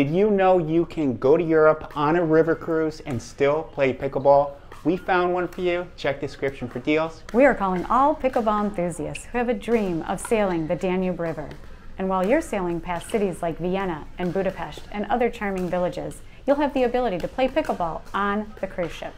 Did you know you can go to Europe on a river cruise and still play pickleball? We found one for you. Check description for deals. We are calling all pickleball enthusiasts who have a dream of sailing the Danube River. And while you're sailing past cities like Vienna and Budapest and other charming villages, you'll have the ability to play pickleball on the cruise ship.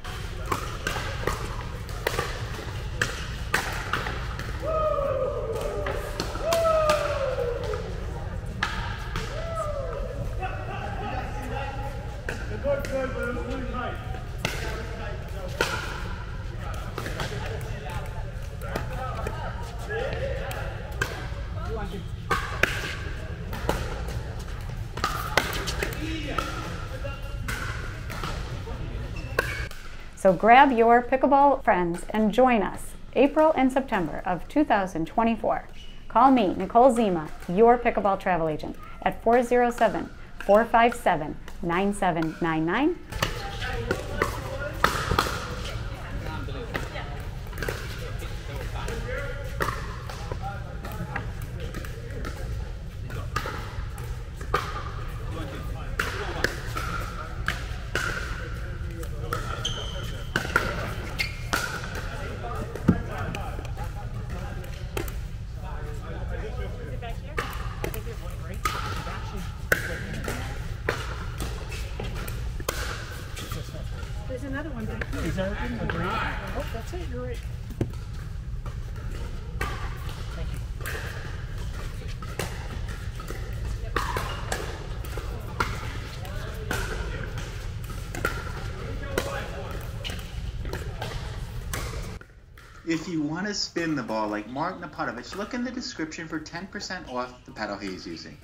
So grab your pickleball friends and join us April and September of 2024. Call me, Nicole Zima, your pickleball travel agent, at 407 457 9799 Is. If you want to spin the ball like Mark Napartovich, look in the description for 10% off the paddle he's using.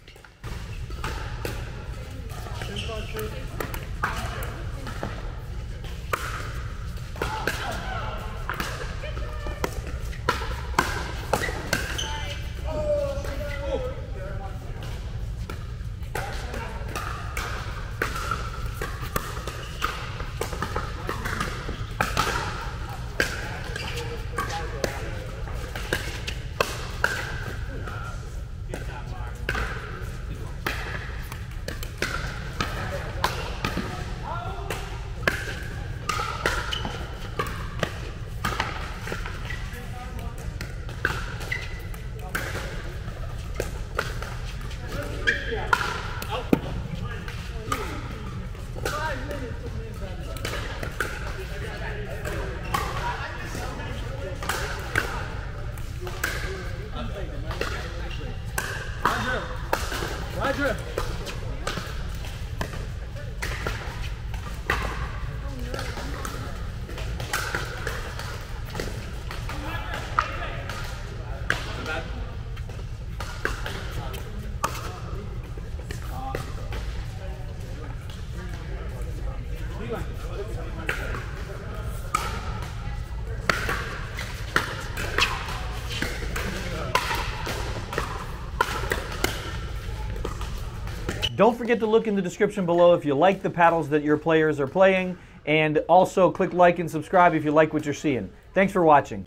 Don't forget to look in the description below if you like the paddles that your players are playing, and also click like and subscribe if you like what you're seeing. Thanks for watching.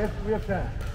Uh, we have,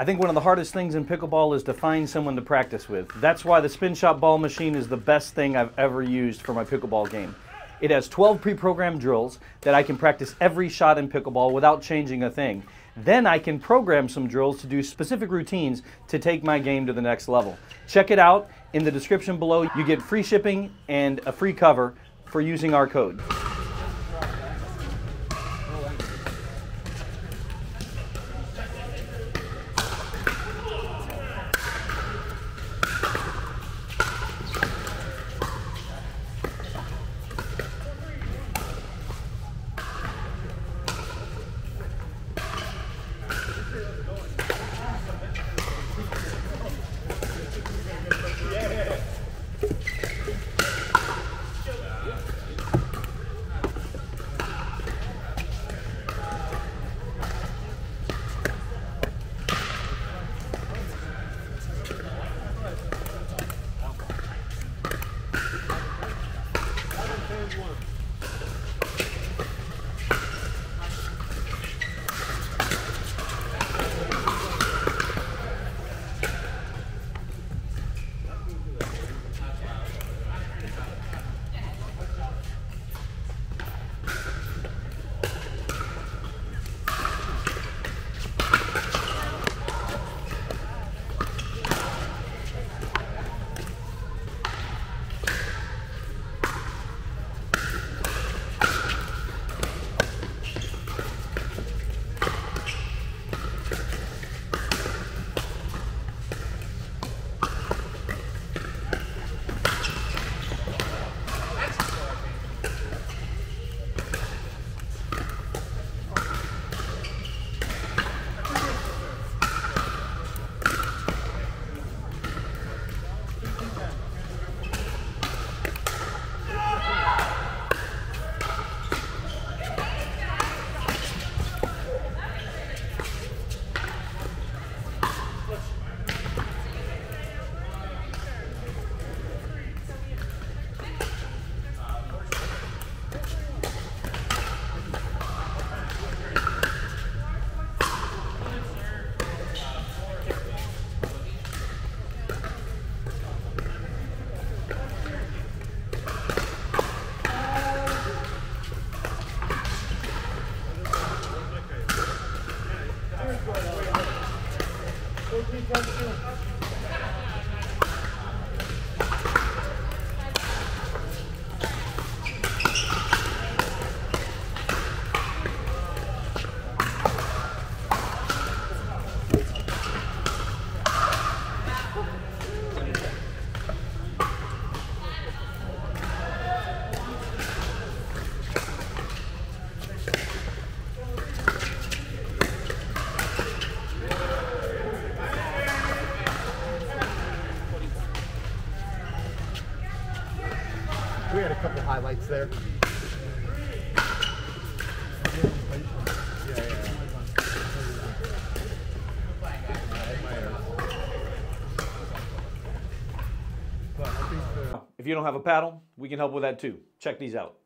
I think one of the hardest things in pickleball is to find someone to practice with. That's why the Spinshot ball machine is the best thing I've ever used for my pickleball game. It has 12 pre programmed drills that I can practice every shot in pickleball without changing a thing. Then I can program some drills to do specific routines to take my game to the next level. Check it out. In the description below, you get free shipping and a free cover for using our code. There. If you don't have a paddle, we can help with that too. Check these out.